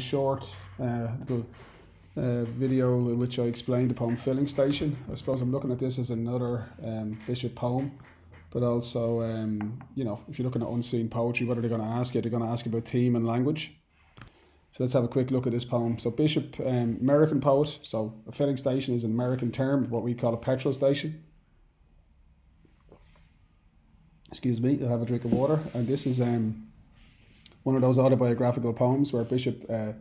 short uh, little uh, video in which I explained the poem Filling Station. I suppose I'm looking at this as another um, Bishop poem, but also, um, you know, if you're looking at unseen poetry, what are they going to ask you? They're going to ask you about theme and language. So let's have a quick look at this poem. So Bishop, um, American poet. So a filling station is an American term, what we call a petrol station. Excuse me, I'll have a drink of water, and this is um, one of those autobiographical poems where Bishop uh,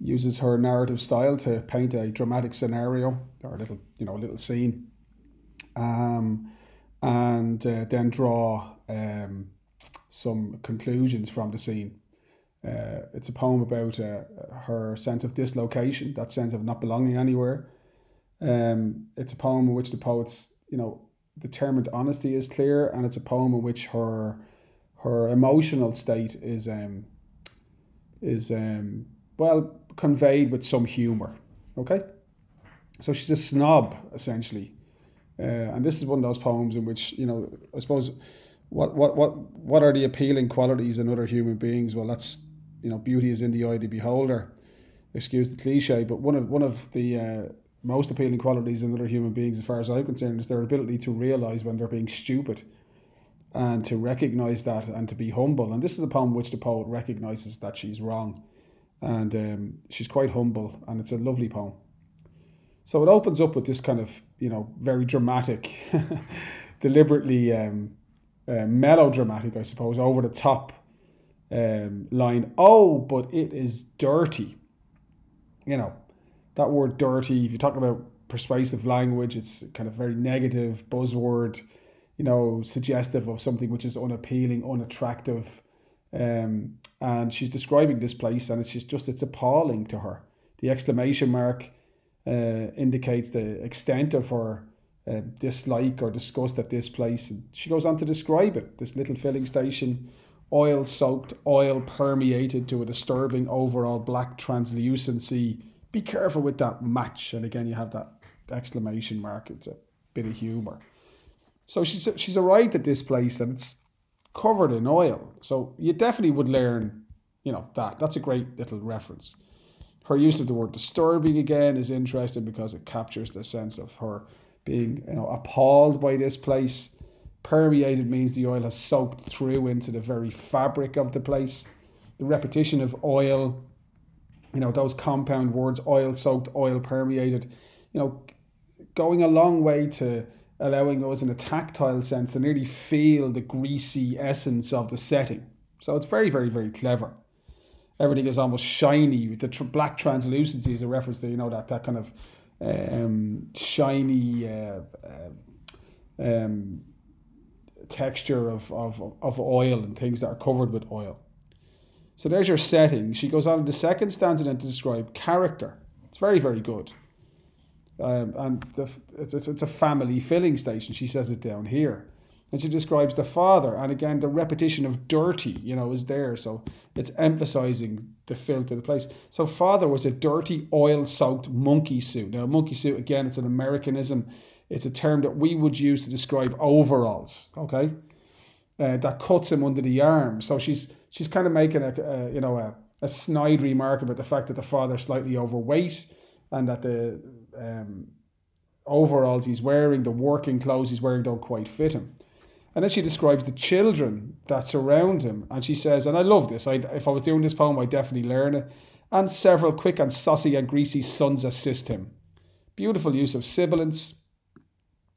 uses her narrative style to paint a dramatic scenario or a little, you know, a little scene, um, and uh, then draw um, some conclusions from the scene. Uh, it's a poem about uh, her sense of dislocation, that sense of not belonging anywhere. Um, it's a poem in which the poet's, you know, determined honesty is clear, and it's a poem in which her her emotional state is um, is um, well conveyed with some humour. Okay, so she's a snob essentially, uh, and this is one of those poems in which you know I suppose what what what what are the appealing qualities in other human beings? Well, that's you know beauty is in the eye of the beholder. Excuse the cliche, but one of one of the uh, most appealing qualities in other human beings, as far as I'm concerned, is their ability to realize when they're being stupid and to recognize that and to be humble. And this is a poem which the poet recognizes that she's wrong. And um, she's quite humble, and it's a lovely poem. So it opens up with this kind of, you know, very dramatic, deliberately um, uh, melodramatic, I suppose, over the top um, line. Oh, but it is dirty. You know, that word dirty, if you're talking about persuasive language, it's kind of very negative buzzword you know, suggestive of something which is unappealing, unattractive. Um, and she's describing this place, and it's just, just it's appalling to her. The exclamation mark uh, indicates the extent of her uh, dislike or disgust at this place. And she goes on to describe it this little filling station, oil soaked, oil permeated to a disturbing overall black translucency. Be careful with that match. And again, you have that exclamation mark. It's a bit of humour. So she's she's arrived at this place and it's covered in oil. So you definitely would learn, you know, that. That's a great little reference. Her use of the word disturbing again is interesting because it captures the sense of her being, you know, appalled by this place. Permeated means the oil has soaked through into the very fabric of the place. The repetition of oil, you know, those compound words, oil soaked, oil permeated, you know, going a long way to allowing us in a tactile sense to nearly feel the greasy essence of the setting. So it's very, very, very clever. Everything is almost shiny. The tr- black translucency is a reference to you know that that kind of um, shiny uh, uh, um, texture of, of of oil and things that are covered with oil. So there's your setting. She goes on in the second stanza then to describe character. It's very, very good. Um, and the, it's, it's a family filling station. She says it down here. And she describes the father. And again, the repetition of dirty, you know, is there. So it's emphasizing the filth of the place. So father was a dirty, oil soaked monkey suit. Now, monkey suit, again, it's an Americanism. It's a term that we would use to describe overalls, okay? Uh, that cuts him under the arm. So she's she's kind of making a, a you know a, a snide remark about the fact that the father's slightly overweight and that the um, overalls he's wearing, the working clothes he's wearing don't quite fit him. And then she describes the children that surround him, and she says, and I love this. I, if I was doing this poem, I'd definitely learn it. And several quick and saucy and greasy sons assist him. Beautiful use of sibilance,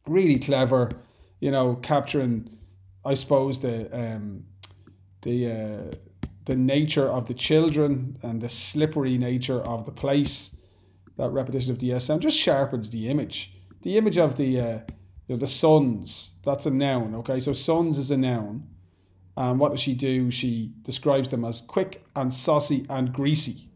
really clever. You know, capturing, I suppose the um, the uh, the nature of the children and the slippery nature of the place that repetition of DSM just sharpens the image. The image of the uh, you know, the sons, that's a noun, okay? So sons is a noun. And what does she do? She describes them as quick and saucy and greasy.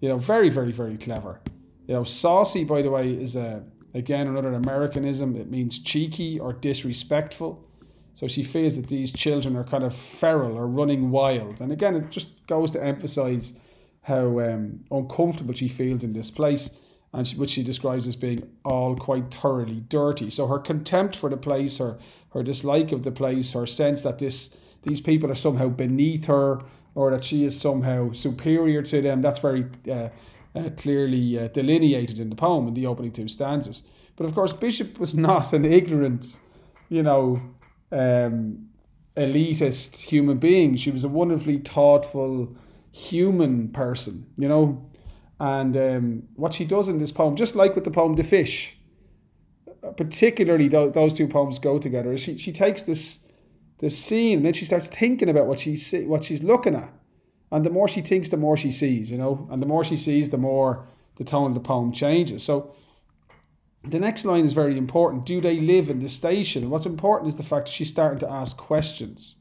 You know, very, very, very clever. You know, saucy, by the way, is a again another Americanism. It means cheeky or disrespectful. So she fears that these children are kind of feral or running wild. And again, it just goes to emphasize how um, uncomfortable she feels in this place, and she, which she describes as being all quite thoroughly dirty. So her contempt for the place, her her dislike of the place, her sense that this these people are somehow beneath her or that she is somehow superior to them. That's very uh, uh, clearly uh, delineated in the poem in the opening two stanzas. But of course, Bishop was not an ignorant, you know, um, elitist human being. She was a wonderfully thoughtful human person, you know. And um, what she does in this poem, just like with the poem The Fish, particularly th- those two poems go together, she, she takes this this scene and then she starts thinking about what she's what she's looking at. And the more she thinks, the more she sees, you know. And the more she sees, the more the tone of the poem changes. So the next line is very important. Do they live in the station? And what's important is the fact she's starting to ask questions.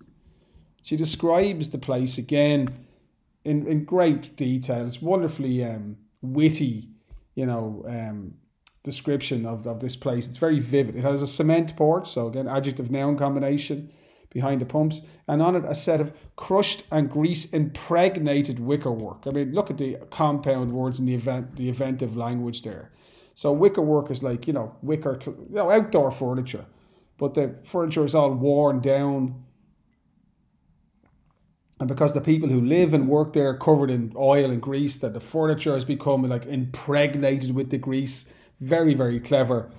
She describes the place again in, in great detail. It's wonderfully um, witty, you know, um, description of, of this place. It's very vivid. It has a cement porch, so again, adjective noun combination behind the pumps, and on it a set of crushed and grease impregnated wickerwork. I mean, look at the compound words in the event, the inventive language there. So wickerwork is like you know wicker, you know, outdoor furniture, but the furniture is all worn down and because the people who live and work there are covered in oil and grease, that the furniture has become like impregnated with the grease. Very, very clever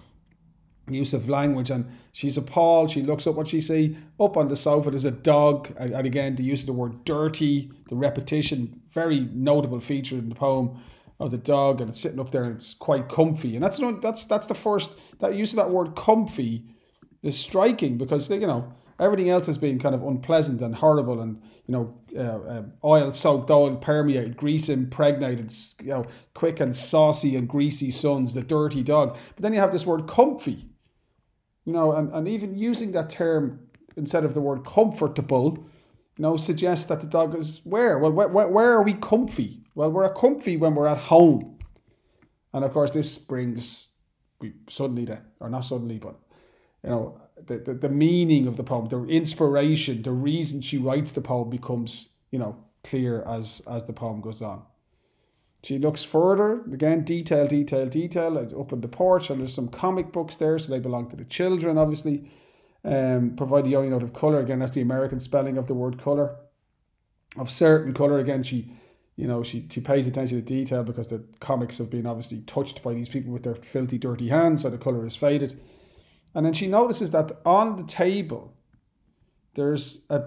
use of language. And she's appalled. She looks up what she see. Up on the sofa, there's a dog. And, again, the use of the word dirty, the repetition, very notable feature in the poem of the dog. And it's sitting up there and it's quite comfy. And that's that's that's the first that use of that word comfy is striking because they, you know Everything else has been kind of unpleasant and horrible, and you know, uh, uh, oil soaked, oil permeated, grease impregnated, you know, quick and saucy and greasy sons, the dirty dog. But then you have this word comfy, you know, and, and even using that term instead of the word comfortable, you know, suggests that the dog is where? Well, where, where are we comfy? Well, we're comfy when we're at home. And of course, this brings we suddenly, the, or not suddenly, but you know, the, the, the meaning of the poem, the inspiration, the reason she writes the poem becomes, you know, clear as as the poem goes on. She looks further, again, detail, detail, detail, up on the porch, and there's some comic books there, so they belong to the children, obviously. Um, provide the only note of colour, again, that's the American spelling of the word colour. Of certain colour, again, she, you know, she, she pays attention to detail because the comics have been obviously touched by these people with their filthy, dirty hands, so the colour is faded. And then she notices that on the table, there's a,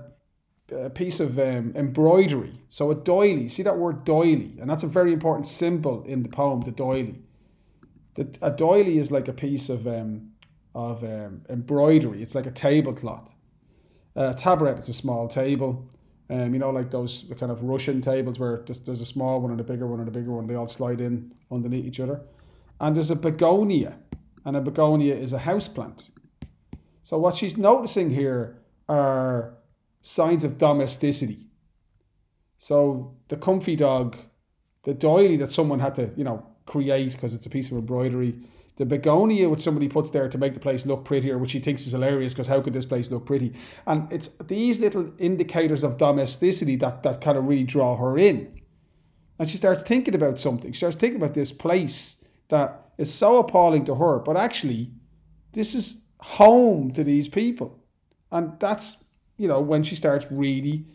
a piece of um, embroidery. So a doily, see that word doily? And that's a very important symbol in the poem, the doily. The, a doily is like a piece of, um, of um, embroidery, it's like a tablecloth. A taboret is a small table. Um, you know, like those kind of Russian tables where just, there's a small one and a bigger one and a bigger one, they all slide in underneath each other. And there's a begonia, and a begonia is a house plant. So what she's noticing here are signs of domesticity. So the comfy dog, the doily that someone had to, you know, create because it's a piece of embroidery, the begonia which somebody puts there to make the place look prettier, which she thinks is hilarious because how could this place look pretty? And it's these little indicators of domesticity that, that kind of really draw her in. And she starts thinking about something. She starts thinking about this place that is so appalling to her, but actually, this is home to these people. And that's, you know, when she starts really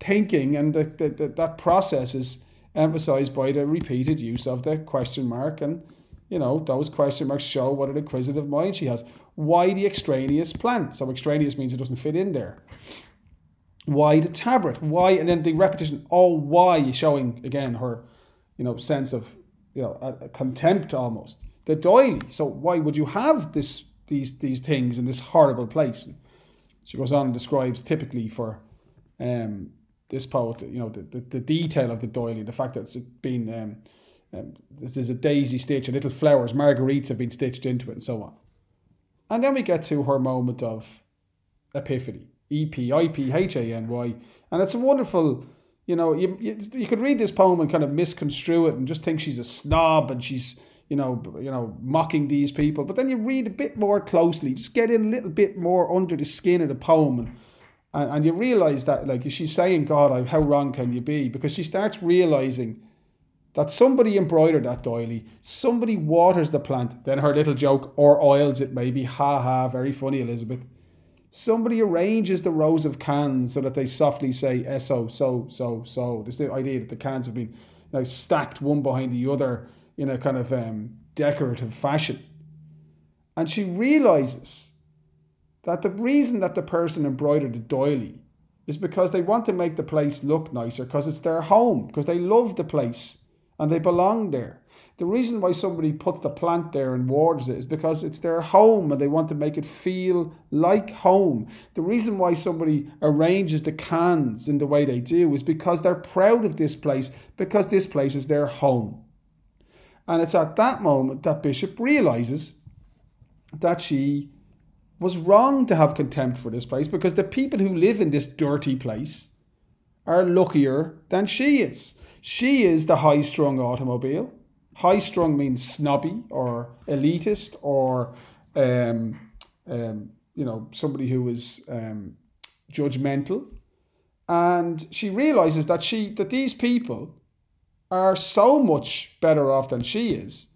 thinking, and the, the, the, that process is emphasized by the repeated use of the question mark. And, you know, those question marks show what an inquisitive mind she has. Why the extraneous plant? So, extraneous means it doesn't fit in there. Why the tabret? Why? And then the repetition, oh, why, showing again her, you know, sense of you know, a, a contempt almost. The doily. So why would you have this these these things in this horrible place? She goes on and describes typically for um, this poet, you know, the, the, the, detail of the doily, the fact that it's been um, um, this is a daisy stitch, and little flowers, marguerites have been stitched into it, and so on. And then we get to her moment of epiphany, E P I P H A N Y, and it's a wonderful you know, you, you, you could read this poem and kind of misconstrue it and just think she's a snob and she's, you know, you know, mocking these people. But then you read a bit more closely, just get in a little bit more under the skin of the poem, and and, and you realise that, like, she's saying, God, how wrong can you be? Because she starts realising that somebody embroidered that doily, somebody waters the plant, then her little joke, or oils it maybe, ha ha, very funny, Elizabeth. Somebody arranges the rows of cans so that they softly say "so, so, so, so." this the idea that the cans have been you know, stacked one behind the other in a kind of um, decorative fashion. And she realizes that the reason that the person embroidered the doily is because they want to make the place look nicer because it's their home, because they love the place and they belong there. The reason why somebody puts the plant there and waters it is because it's their home and they want to make it feel like home. The reason why somebody arranges the cans in the way they do is because they're proud of this place, because this place is their home. And it's at that moment that Bishop realizes that she was wrong to have contempt for this place because the people who live in this dirty place are luckier than she is. She is the high strung automobile. High strung means snobby or elitist or, um, um, you know, somebody who is um, judgmental. And she realizes that she that these people are so much better off than she is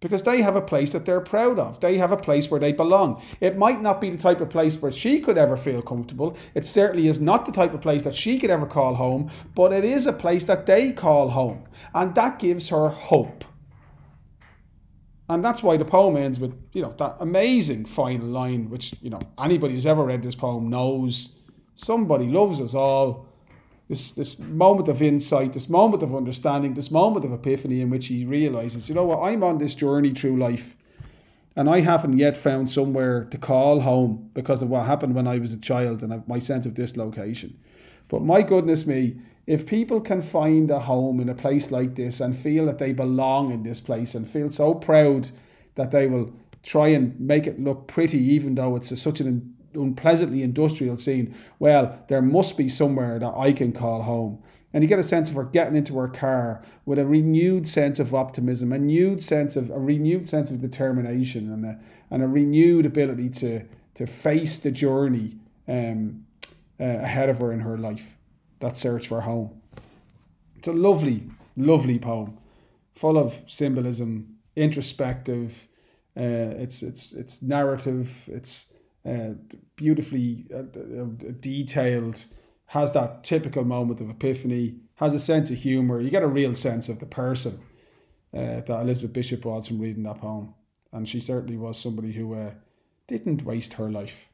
because they have a place that they're proud of. They have a place where they belong. It might not be the type of place where she could ever feel comfortable. It certainly is not the type of place that she could ever call home, but it is a place that they call home. And that gives her hope. And that's why the poem ends with, you know, that amazing final line, which, you know, anybody who's ever read this poem knows. Somebody loves us all. This this moment of insight, this moment of understanding, this moment of epiphany in which he realizes, you know what, I'm on this journey through life, and I haven't yet found somewhere to call home because of what happened when I was a child and my sense of dislocation. But my goodness me, if people can find a home in a place like this and feel that they belong in this place and feel so proud that they will try and make it look pretty, even though it's a, such an unpleasantly industrial scene, well, there must be somewhere that I can call home. And you get a sense of her getting into her car with a renewed sense of optimism, a renewed sense of a renewed sense of determination, and a, and a renewed ability to to face the journey um, uh, ahead of her in her life. That search for home. It's a lovely, lovely poem, full of symbolism, introspective. Uh, it's it's it's narrative. It's uh, beautifully uh, uh, detailed, has that typical moment of epiphany, has a sense of humour. You get a real sense of the person uh, that Elizabeth Bishop was from reading that poem. And she certainly was somebody who uh, didn't waste her life.